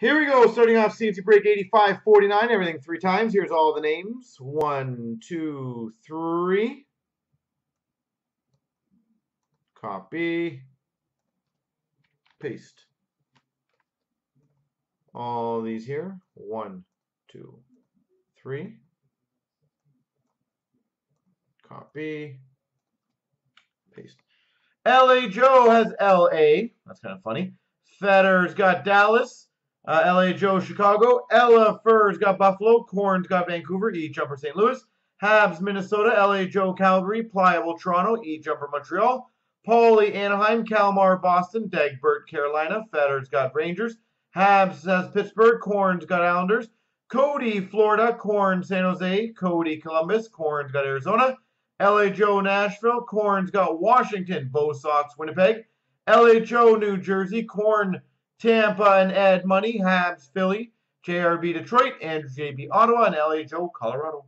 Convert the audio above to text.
Here we go, starting off CNC break 8549, everything three times. Here's all the names. One, two, three. Copy. Paste. All these here. One, two, three. Copy. Paste. LA Joe has LA. That's kind of funny. Fetter's got Dallas. Uh, LA Joe, Chicago. Ella Furr's got Buffalo. Corn's got Vancouver. E jumper St. Louis. Habs, Minnesota. LA Joe, Calgary. Pliable, Toronto. E jumper Montreal. Paulie, Anaheim. Kalmar, Boston. Dagbert, Carolina. Fetter's got Rangers. Habs has Pittsburgh. Corn's got Islanders. Cody, Florida. Corn, San Jose. Cody, Columbus. Corn's got Arizona. LA Joe, Nashville. Corn's got Washington. Bo Sox, Winnipeg. LA Joe, New Jersey. Corn, Tampa and Ed Money, Habs, Philly, JRB Detroit, Andrew JB Ottawa, and Joe Colorado.